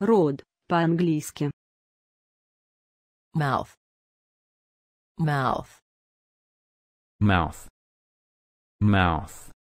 Рот, по-английски. mouth. Mouth. Mouth. Mouth.